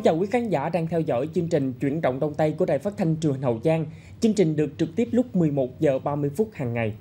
Kính chào quý khán giả đang theo dõi chương trình Chuyển động Đông Tây của Đài Phát thanh Truyền hình Hậu Giang. Chương trình được trực tiếp lúc 11 giờ 30 phút hàng ngày.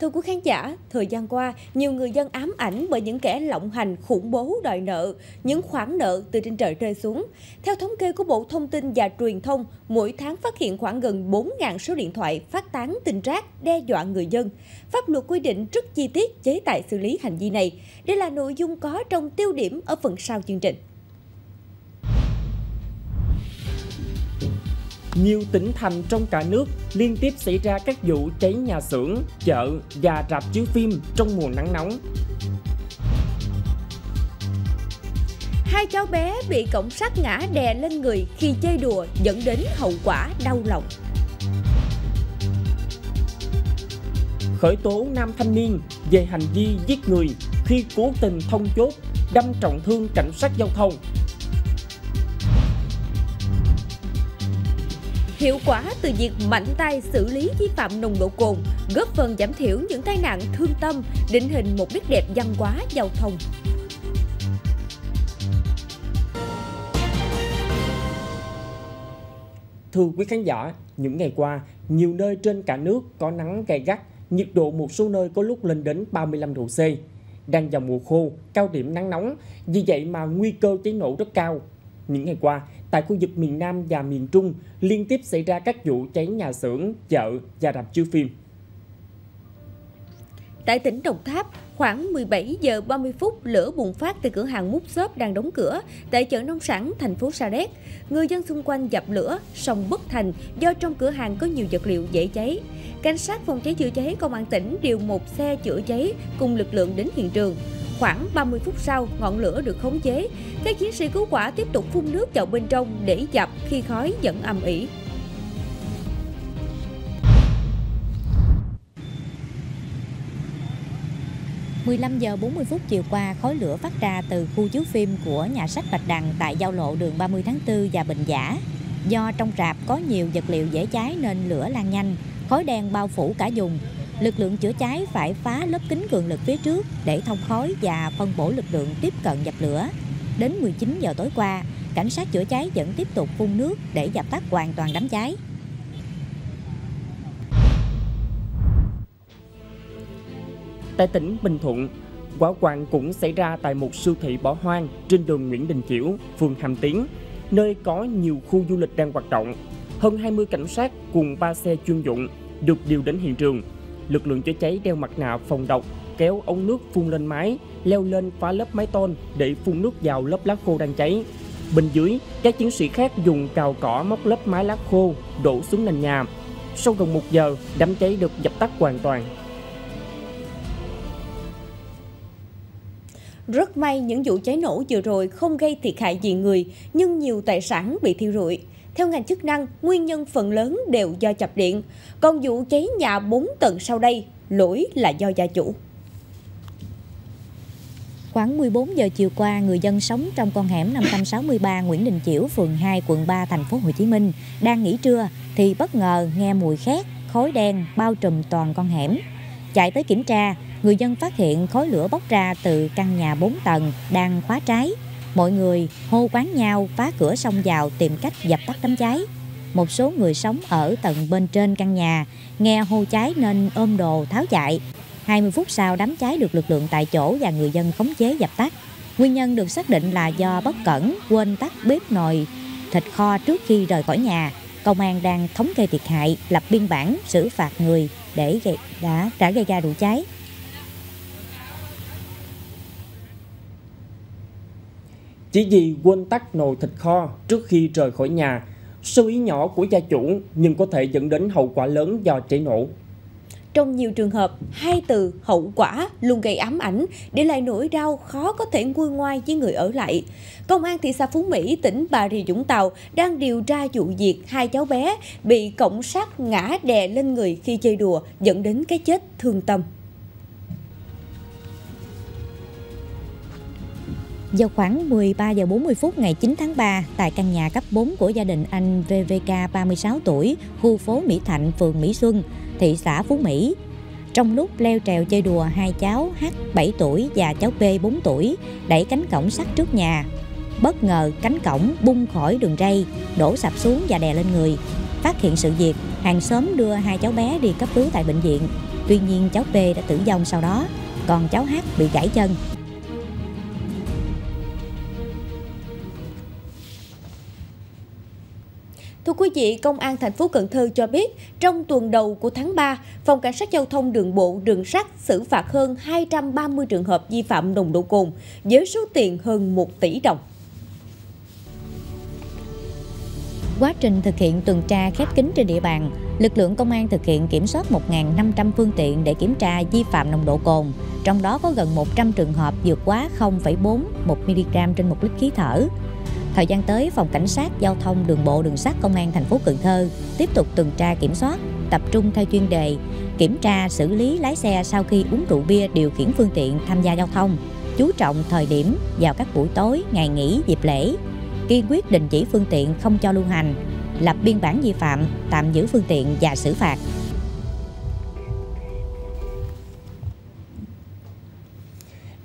Thưa quý khán giả, thời gian qua, nhiều người dân ám ảnh bởi những kẻ lộng hành khủng bố đòi nợ, những khoản nợ từ trên trời rơi xuống. Theo thống kê của Bộ Thông tin và Truyền thông, mỗi tháng phát hiện khoảng gần 4.000 số điện thoại phát tán tin rác, đe dọa người dân. Pháp luật quy định rất chi tiết chế tài xử lý hành vi này. Đây là nội dung có trong tiêu điểm ở phần sau chương trình. Nhiều tỉnh thành trong cả nước liên tiếp xảy ra các vụ cháy nhà xưởng, chợ và rạp chiếu phim trong mùa nắng nóng. Hai cháu bé bị cổng sắt ngã đè lên người khi chơi đùa dẫn đến hậu quả đau lòng. Khởi tố nam thanh niên về hành vi giết người khi cố tình thông chốt, đâm trọng thương cảnh sát giao thông Hiệu quả từ việc mạnh tay xử lý vi phạm nồng độ cồn góp phần giảm thiểu những tai nạn thương tâm, định hình một nét đẹp văn hóa giao thông. Thưa quý khán giả, những ngày qua, nhiều nơi trên cả nước có nắng gay gắt, nhiệt độ một số nơi có lúc lên đến 35 độ C. Đang vào mùa khô, cao điểm nắng nóng, vì vậy mà nguy cơ cháy nổ rất cao. Những ngày qua, tại khu vực miền Nam và miền Trung liên tiếp xảy ra các vụ cháy nhà xưởng, chợ và rạp chiếu phim. Tại tỉnh Đồng Tháp, khoảng 17 giờ 30 phút lửa bùng phát từ cửa hàng mút xốp đang đóng cửa tại chợ nông sản thành phố Sa Đéc. Người dân xung quanh dập lửa, song bất thành do trong cửa hàng có nhiều vật liệu dễ cháy. Cảnh sát phòng cháy chữa cháy công an tỉnh điều một xe chữa cháy cùng lực lượng đến hiện trường. Khoảng 30 phút sau, ngọn lửa được khống chế. Các chiến sĩ cứu hỏa tiếp tục phun nước vào bên trong để dập khi khói vẫn âm ỉ. lăm giờ 40 phút chiều qua, khói lửa phát ra từ khu chiếu phim của nhà sách Bạch Đằng tại giao lộ đường 30 tháng 4 và Bình Giả. Do trong rạp có nhiều vật liệu dễ cháy nên lửa lan nhanh, khói đen bao phủ cả vùng, lực lượng chữa cháy phải phá lớp kính cường lực phía trước để thông khói và phân bổ lực lượng tiếp cận dập lửa. Đến 19 giờ tối qua, cảnh sát chữa cháy vẫn tiếp tục phun nước để dập tắt hoàn toàn đám cháy. Tại tỉnh Bình Thuận, quả quạng cũng xảy ra tại một siêu thị bỏ hoang trên đường Nguyễn Đình Chiểu, phường Hàm Tiến, nơi có nhiều khu du lịch đang hoạt động. Hơn 20 cảnh sát cùng 3 xe chuyên dụng được điều đến hiện trường lực lượng chữa cháy đeo mặt nạ phòng độc, kéo ống nước phun lên mái, leo lên phá lớp mái tôn để phun nước vào lớp lá khô đang cháy. Bên dưới, các chiến sĩ khác dùng cào cỏ móc lớp mái lá khô đổ xuống nền nhà. Sau gần một giờ, đám cháy được dập tắt hoàn toàn. Rất may những vụ cháy nổ vừa rồi không gây thiệt hại gì người, nhưng nhiều tài sản bị thiêu rụi. Theo ngành chức năng, nguyên nhân phần lớn đều do chập điện. Còn vụ cháy nhà 4 tầng sau đây, lỗi là do gia chủ. Khoảng 14 giờ chiều qua, người dân sống trong con hẻm 563 Nguyễn Đình Chiểu, phường 2, quận 3, thành phố Hồ Chí Minh đang nghỉ trưa thì bất ngờ nghe mùi khét, khói đen bao trùm toàn con hẻm. Chạy tới kiểm tra, người dân phát hiện khói lửa bốc ra từ căn nhà 4 tầng đang khóa trái Mọi người hô quán nhau phá cửa xông vào tìm cách dập tắt đám cháy. Một số người sống ở tầng bên trên căn nhà nghe hô cháy nên ôm đồ tháo chạy. 20 phút sau đám cháy được lực lượng tại chỗ và người dân khống chế dập tắt. Nguyên nhân được xác định là do bất cẩn quên tắt bếp nồi thịt kho trước khi rời khỏi nhà. Công an đang thống kê thiệt hại, lập biên bản xử phạt người để gây, đã đã gây ra vụ cháy. Chỉ vì quên tắt nồi thịt kho trước khi rời khỏi nhà, sơ ý nhỏ của gia chủ nhưng có thể dẫn đến hậu quả lớn do cháy nổ. Trong nhiều trường hợp, hai từ hậu quả luôn gây ám ảnh, để lại nỗi đau khó có thể nguôi ngoai với người ở lại. Công an thị xã Phú Mỹ, tỉnh Bà Rịa Vũng Tàu đang điều tra vụ việc hai cháu bé bị cổng sắt ngã đè lên người khi chơi đùa dẫn đến cái chết thương tâm. Vào khoảng 13 giờ 40 phút ngày 9 tháng 3, tại căn nhà cấp 4 của gia đình anh VVK 36 tuổi, khu phố Mỹ Thạnh, phường Mỹ Xuân, thị xã Phú Mỹ. Trong lúc leo trèo chơi đùa, hai cháu H 7 tuổi và cháu B 4 tuổi đẩy cánh cổng sắt trước nhà. bất ngờ cánh cổng bung khỏi đường ray, đổ sập xuống và đè lên người. Phát hiện sự việc, hàng xóm đưa hai cháu bé đi cấp cứu tại bệnh viện. Tuy nhiên cháu B đã tử vong sau đó, còn cháu H bị gãy chân. Thưa quý vị, Công an thành phố Cần Thơ cho biết, trong tuần đầu của tháng 3, Phòng Cảnh sát Giao thông Đường bộ, Đường sắt xử phạt hơn 230 trường hợp vi phạm nồng độ cồn với số tiền hơn 1 tỷ đồng. Quá trình thực hiện tuần tra khép kín trên địa bàn, lực lượng công an thực hiện kiểm soát 1.500 phương tiện để kiểm tra vi phạm nồng độ cồn, trong đó có gần 100 trường hợp vượt quá 0,4 1mg trên 1 lít khí thở. Thời gian tới, Phòng Cảnh sát Giao thông Đường bộ Đường sắt Công an thành phố Cần Thơ tiếp tục tuần tra kiểm soát, tập trung theo chuyên đề, kiểm tra xử lý lái xe sau khi uống rượu bia điều khiển phương tiện tham gia giao thông, chú trọng thời điểm vào các buổi tối, ngày nghỉ, dịp lễ, kiên quyết đình chỉ phương tiện không cho lưu hành, lập biên bản vi phạm, tạm giữ phương tiện và xử phạt.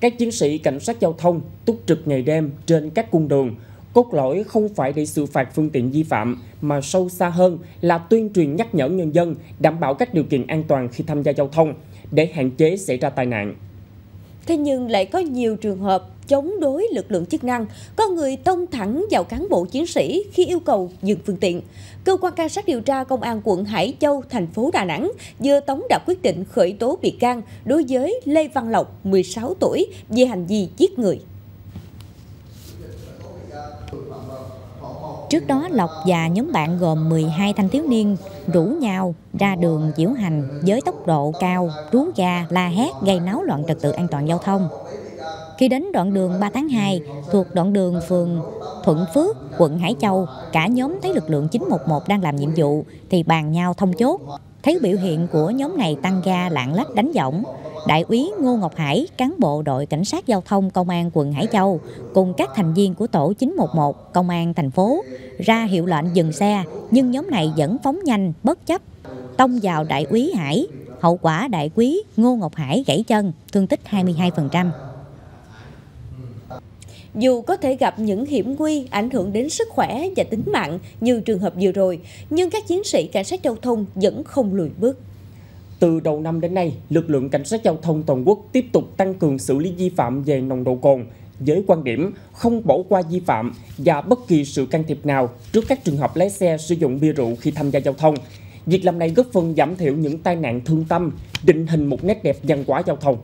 Các chiến sĩ cảnh sát giao thông túc trực ngày đêm trên các cung đường, cốt lõi không phải để xử phạt phương tiện vi phạm mà sâu xa hơn là tuyên truyền nhắc nhở nhân dân đảm bảo các điều kiện an toàn khi tham gia giao thông để hạn chế xảy ra tai nạn. Thế nhưng lại có nhiều trường hợp chống đối lực lượng chức năng, có người tông thẳng vào cán bộ chiến sĩ khi yêu cầu dừng phương tiện. Cơ quan cảnh sát điều tra Công an quận Hải Châu, thành phố Đà Nẵng vừa tống đạt quyết định khởi tố bị can đối với Lê Văn Lộc, 16 tuổi, về hành vi giết người. Trước đó Lộc và nhóm bạn gồm 12 thanh thiếu niên rủ nhau ra đường diễu hành với tốc độ cao, rú ga, la hét gây náo loạn trật tự an toàn giao thông. Khi đến đoạn đường 3 tháng 2 thuộc đoạn đường phường Thuận Phước, quận Hải Châu, cả nhóm thấy lực lượng 911 đang làm nhiệm vụ thì bàn nhau thông chốt. Thấy biểu hiện của nhóm này tăng ga lạng lách đánh võng, Đại úy Ngô Ngọc Hải, cán bộ đội cảnh sát giao thông công an quận Hải Châu cùng các thành viên của tổ 911 công an thành phố ra hiệu lệnh dừng xe, nhưng nhóm này vẫn phóng nhanh bất chấp tông vào đại úy Hải. Hậu quả đại úy Ngô Ngọc Hải gãy chân, thương tích 22%. Dù có thể gặp những hiểm nguy ảnh hưởng đến sức khỏe và tính mạng như trường hợp vừa rồi, nhưng các chiến sĩ cảnh sát giao thông vẫn không lùi bước. Từ đầu năm đến nay, lực lượng cảnh sát giao thông toàn quốc tiếp tục tăng cường xử lý vi phạm về nồng độ cồn với quan điểm không bỏ qua vi phạm và bất kỳ sự can thiệp nào trước các trường hợp lái xe sử dụng bia rượu khi tham gia giao thông. Việc làm này góp phần giảm thiểu những tai nạn thương tâm, định hình một nét đẹp văn hóa giao thông.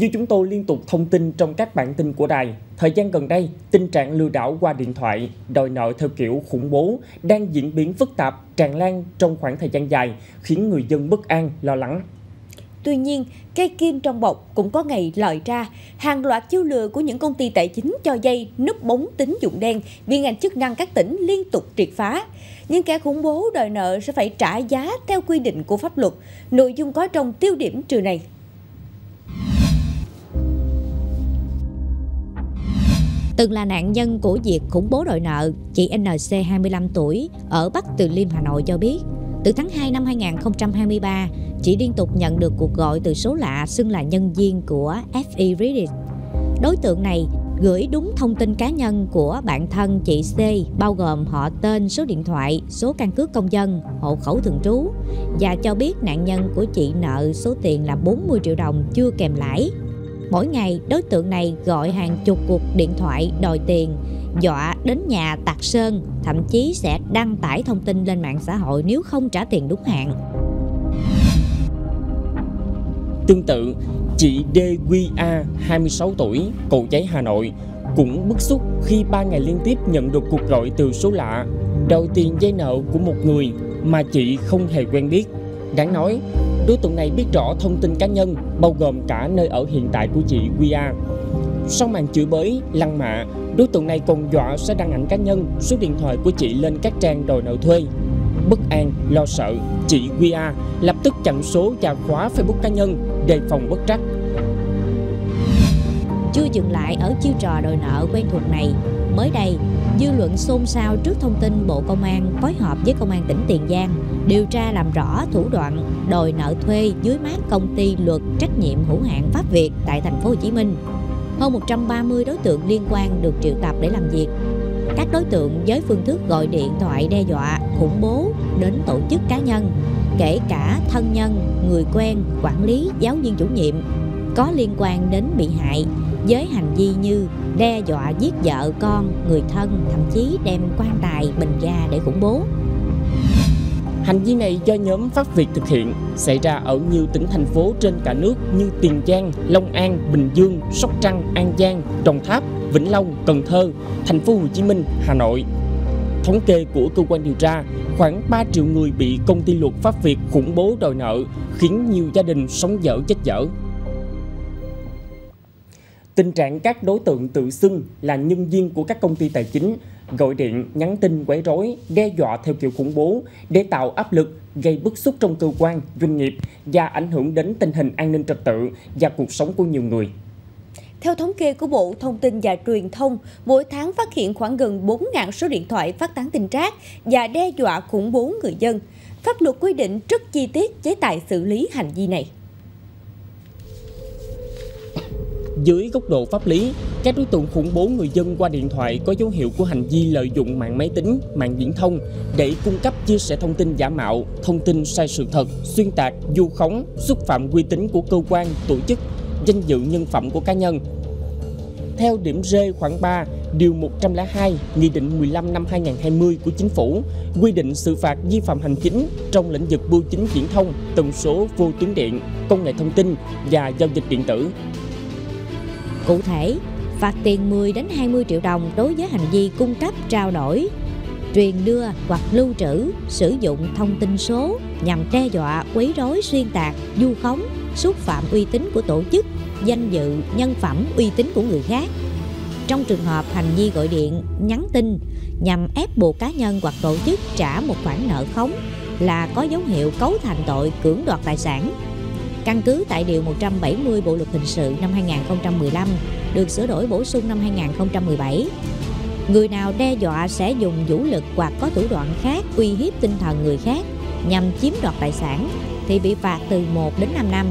Như chúng tôi liên tục thông tin trong các bản tin của đài, thời gian gần đây, tình trạng lừa đảo qua điện thoại, đòi nợ theo kiểu khủng bố đang diễn biến phức tạp, tràn lan trong khoảng thời gian dài, khiến người dân bất an, lo lắng. Tuy nhiên, cây kim trong bọc cũng có ngày lòi ra. Hàng loạt chiêu lừa của những công ty tài chính cho dây núp bóng tín dụng đen bị ngành chức năng các tỉnh liên tục triệt phá. Những kẻ khủng bố đòi nợ sẽ phải trả giá theo quy định của pháp luật. Nội dung có trong tiêu điểm trừ này. Từng là nạn nhân của việc khủng bố đòi nợ, chị NC 25 tuổi ở Bắc Từ Liêm Hà Nội cho biết, từ tháng 2 năm 2023, chị liên tục nhận được cuộc gọi từ số lạ xưng là nhân viên của FE Reddit. Đối tượng này gửi đúng thông tin cá nhân của bạn thân chị C bao gồm họ tên, số điện thoại, số căn cước công dân, hộ khẩu thường trú và cho biết nạn nhân của chị nợ số tiền là 40 triệu đồng chưa kèm lãi Mỗi ngày, đối tượng này gọi hàng chục cuộc điện thoại đòi tiền, dọa đến nhà tạc sơn, thậm chí sẽ đăng tải thông tin lên mạng xã hội nếu không trả tiền đúng hạn. Tương tự, chị DQA, 26 tuổi, Cầu cháy Hà Nội, cũng bức xúc khi ba ngày liên tiếp nhận được cuộc gọi từ số lạ đòi tiền dây nợ của một người mà chị không hề quen biết. Đáng nói, Đối tượng này biết rõ thông tin cá nhân, bao gồm cả nơi ở hiện tại của chị Guia. Sau màn chửi bới, lăng mạ, đối tượng này còn dọa sẽ đăng ảnh cá nhân, số điện thoại của chị lên các trang đòi nợ thuê. Bất an, lo sợ, chị Guia lập tức chặn số và khóa Facebook cá nhân, đề phòng bất trắc. Chưa dừng lại ở chiêu trò đòi nợ quen thuộc này, mới đây dư luận xôn xao trước thông tin Bộ Công an phối hợp với Công an tỉnh Tiền Giang điều tra làm rõ thủ đoạn đòi nợ thuê dưới mát công ty luật trách nhiệm hữu hạn Pháp Việt tại thành phố Hồ Chí Minh. Hơn 130 đối tượng liên quan được triệu tập để làm việc. Các đối tượng với phương thức gọi điện thoại đe dọa, khủng bố đến tổ chức cá nhân, kể cả thân nhân, người quen, quản lý, giáo viên chủ nhiệm có liên quan đến bị hại với hành vi như đe dọa giết vợ con, người thân, thậm chí đem quan tài, bình ga để khủng bố. Hành vi này do nhóm Pháp Việt thực hiện, xảy ra ở nhiều tỉnh thành phố trên cả nước như Tiền Giang, Long An, Bình Dương, Sóc Trăng, An Giang, Đồng Tháp, Vĩnh Long, Cần Thơ, thành phố Hồ Chí Minh, Hà Nội. Thống kê của cơ quan điều tra, khoảng 3 triệu người bị công ty luật Pháp Việt khủng bố đòi nợ, khiến nhiều gia đình sống dở chết dở. Tình trạng các đối tượng tự xưng là nhân viên của các công ty tài chính gọi điện, nhắn tin quấy rối, đe dọa theo kiểu khủng bố để tạo áp lực, gây bức xúc trong cơ quan, doanh nghiệp và ảnh hưởng đến tình hình an ninh trật tự và cuộc sống của nhiều người. Theo thống kê của Bộ Thông tin và Truyền thông, mỗi tháng phát hiện khoảng gần 4.000 số điện thoại phát tán tin rác và đe dọa khủng bố người dân. Pháp luật quy định rất chi tiết chế tài xử lý hành vi này. Dưới góc độ pháp lý, các đối tượng khủng bố người dân qua điện thoại có dấu hiệu của hành vi lợi dụng mạng máy tính, mạng viễn thông để cung cấp chia sẻ thông tin giả mạo, thông tin sai sự thật, xuyên tạc, du khống, xúc phạm uy tín của cơ quan, tổ chức, danh dự nhân phẩm của cá nhân. Theo điểm g khoảng 3, Điều 102, Nghị định 15 năm 2020 của Chính phủ quy định xử phạt vi phạm hành chính trong lĩnh vực bưu chính viễn thông, tần số vô tuyến điện, công nghệ thông tin và giao dịch điện tử. Cụ thể, phạt tiền 10 đến 20 triệu đồng đối với hành vi cung cấp trao đổi truyền đưa hoặc lưu trữ sử dụng thông tin số nhằm đe dọa quấy rối xuyên tạc du khống xúc phạm uy tín của tổ chức danh dự nhân phẩm uy tín của người khác. Trong trường hợp hành vi gọi điện nhắn tin nhằm ép buộc cá nhân hoặc tổ chức trả một khoản nợ khống là có dấu hiệu cấu thành tội cưỡng đoạt tài sản căn cứ tại Điều 170 Bộ Luật Hình sự năm 2015 được sửa đổi bổ sung năm 2017. Người nào đe dọa sẽ dùng vũ lực hoặc có thủ đoạn khác uy hiếp tinh thần người khác nhằm chiếm đoạt tài sản thì bị phạt từ 1 đến 5 năm.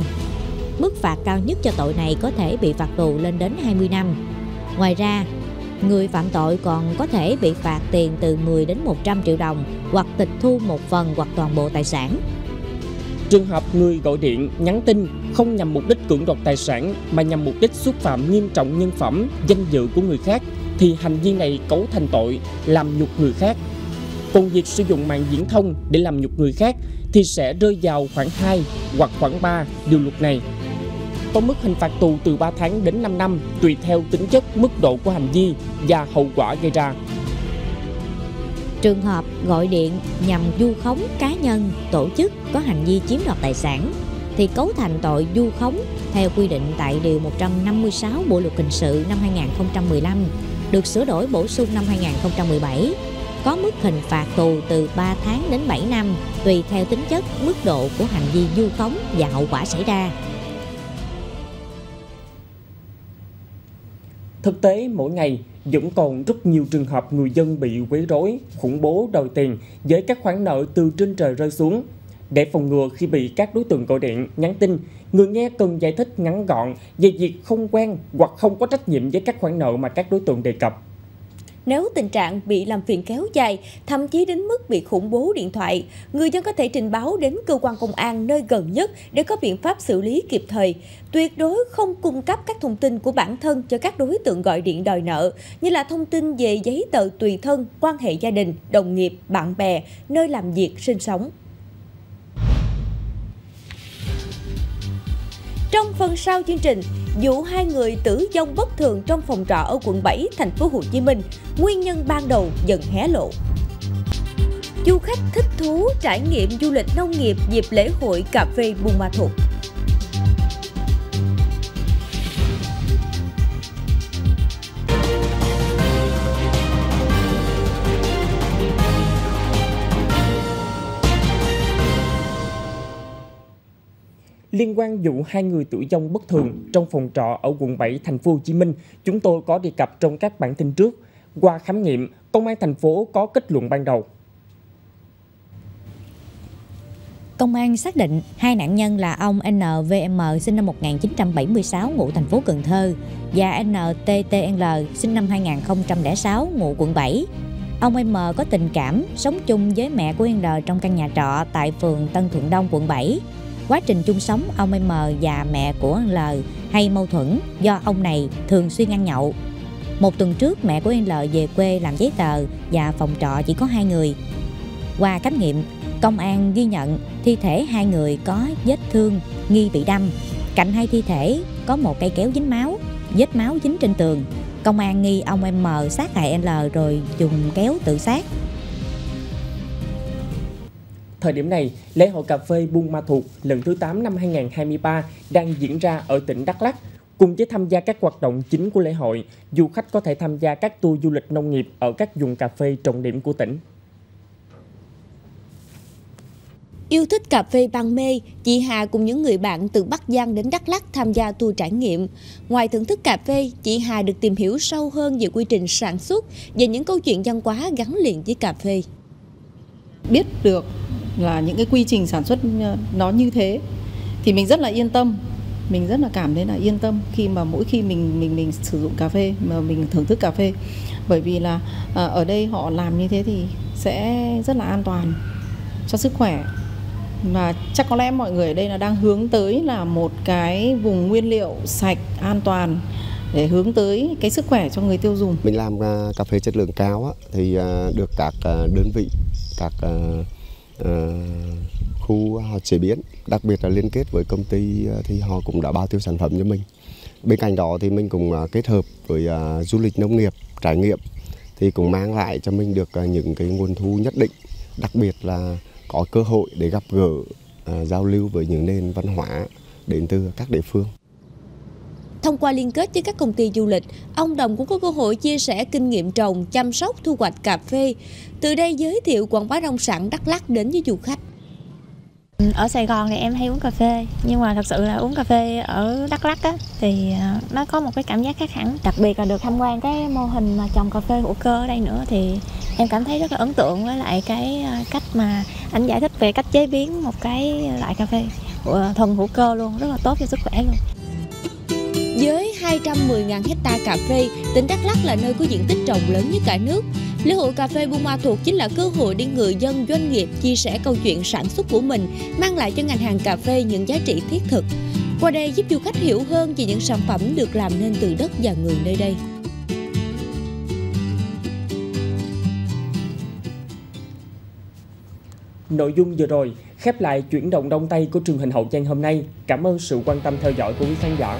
Mức phạt cao nhất cho tội này có thể bị phạt tù lên đến 20 năm. Ngoài ra, người phạm tội còn có thể bị phạt tiền từ 10 đến 100 triệu đồng hoặc tịch thu một phần hoặc toàn bộ tài sản. Trường hợp người gọi điện, nhắn tin không nhằm mục đích cưỡng đoạt tài sản mà nhằm mục đích xúc phạm nghiêm trọng nhân phẩm, danh dự của người khác thì hành vi này cấu thành tội làm nhục người khác. Còn việc sử dụng mạng viễn thông để làm nhục người khác thì sẽ rơi vào khoảng 2 hoặc khoảng 3 điều luật này. Có mức hình phạt tù từ 3 tháng đến 5 năm tùy theo tính chất, mức độ của hành vi và hậu quả gây ra. Trường hợp gọi điện nhằm du khống cá nhân, tổ chức có hành vi chiếm đoạt tài sản thì cấu thành tội du khống theo quy định tại Điều 156 Bộ Luật Hình sự năm 2015 được sửa đổi bổ sung năm 2017 có mức hình phạt tù từ 3 tháng đến 7 năm tùy theo tính chất, mức độ của hành vi du khống và hậu quả xảy ra. Thực tế mỗi ngày vẫn còn rất nhiều trường hợp người dân bị quấy rối, khủng bố đòi tiền với các khoản nợ từ trên trời rơi xuống. Để phòng ngừa khi bị các đối tượng gọi điện, nhắn tin, người nghe cần giải thích ngắn gọn về việc không quen hoặc không có trách nhiệm với các khoản nợ mà các đối tượng đề cập. Nếu tình trạng bị làm phiền kéo dài, thậm chí đến mức bị khủng bố điện thoại, người dân có thể trình báo đến cơ quan công an nơi gần nhất để có biện pháp xử lý kịp thời. Tuyệt đối không cung cấp các thông tin của bản thân cho các đối tượng gọi điện đòi nợ, như là thông tin về giấy tờ tùy thân, quan hệ gia đình, đồng nghiệp, bạn bè, nơi làm việc, sinh sống. Trong phần sau chương trình, vụ hai người tử vong bất thường trong phòng trọ ở quận 7, thành phố Hồ Chí Minh, nguyên nhân ban đầu dần hé lộ. Du khách thích thú trải nghiệm du lịch nông nghiệp dịp lễ hội cà phê Buôn Ma Thuột. Liên quan vụ hai người tử vong bất thường trong phòng trọ ở quận 7 thành phố Hồ Chí Minh, chúng tôi có đề cập trong các bản tin trước. Qua khám nghiệm, công an thành phố có kết luận ban đầu. Công an xác định hai nạn nhân là ông NVM sinh năm 1976 ngụ thành phố Cần Thơ và NTTL sinh năm 2006 ngụ quận 7. Ông M có tình cảm sống chung với mẹ của N trong căn nhà trọ tại phường Tân Thuận Đông quận 7. Quá trình chung sống, ông M và mẹ của L hay mâu thuẫn do ông này thường xuyên ăn nhậu. Một tuần trước, mẹ của L về quê làm giấy tờ và phòng trọ chỉ có hai người. Qua khám nghiệm, công an ghi nhận thi thể hai người có vết thương nghi bị đâm. Cạnh hai thi thể có một cây kéo dính máu, vết máu dính trên tường. Công an nghi ông M sát hại L rồi dùng kéo tự sát. Thời điểm này, lễ hội cà phê Buôn Ma Thuột lần thứ 8 năm 2023 đang diễn ra ở tỉnh Đắk Lắk. Cùng với tham gia các hoạt động chính của lễ hội, du khách có thể tham gia các tour du lịch nông nghiệp ở các vùng cà phê trọng điểm của tỉnh. Yêu thích cà phê ban mê, chị Hà cùng những người bạn từ Bắc Giang đến Đắk Lắk tham gia tour trải nghiệm. Ngoài thưởng thức cà phê, chị Hà được tìm hiểu sâu hơn về quy trình sản xuất và những câu chuyện văn hóa gắn liền với cà phê. Biết được là những cái quy trình sản xuất ờ, nó như thế. Thì mình rất là yên tâm. Mình rất là cảm thấy là yên tâm khi mà mỗi khi mình mình mình sử dụng cà phê mà mình thưởng thức cà phê. Bởi vì là ờ, ở đây họ làm như thế thì sẽ rất là an toàn cho sức khỏe. Và chắc có lẽ mọi người ở đây là đang hướng tới là một cái vùng nguyên liệu sạch an toàn để hướng tới cái sức khỏe cho người tiêu dùng. Mình làm à, cà phê chất lượng cao á, thì à, được các à, đơn vị, các Ờ, khu họ chế biến, đặc biệt là liên kết với công ty ờ, thì họ cũng đã bao tiêu sản phẩm cho mình. Bên cạnh đó thì mình cũng ờ, kết hợp với du lịch nông nghiệp, trải nghiệm thì cũng mang lại cho mình được những cái nguồn thu nhất định, đặc biệt là có cơ hội để gặp gỡ giao lưu với những nền văn hóa đến từ các địa phương. Thông qua liên kết với các công ty du lịch, ông Đồng cũng có cơ hội chia sẻ kinh nghiệm trồng, chăm sóc, thu hoạch cà phê. Từ đây giới thiệu quảng bá nông sản Đắk Lắk đến với du khách. Ở Sài Gòn thì em hay uống cà phê Nhưng mà thật sự là uống cà phê ở Đắk Lắk á Thì ờ, nó có một cái cảm giác khác hẳn Đặc biệt là được tham quan cái mô hình mà trồng cà phê hữu cơ ở đây nữa Thì em cảm thấy rất là ấn tượng với lại cái ờ, cách mà anh giải thích về cách chế biến một cái loại cà phê thuần hữu cơ luôn Rất là tốt cho sức khỏe luôn với 210.000 hecta cà phê, tỉnh Đắk Lắk là nơi có diện tích trồng lớn nhất cả nước. Lễ hội cà phê Buôn Ma Thuột chính là cơ hội để người dân doanh nghiệp chia sẻ câu chuyện sản xuất của mình, mang lại cho ngành hàng cà phê những giá trị thiết thực. Qua đây giúp du khách hiểu hơn về những sản phẩm được làm nên từ đất và người nơi đây. Nội dung vừa rồi khép lại chuyển động đông tây của truyền hình hậu trang hôm nay. Cảm ơn sự quan tâm theo dõi của quý khán giả.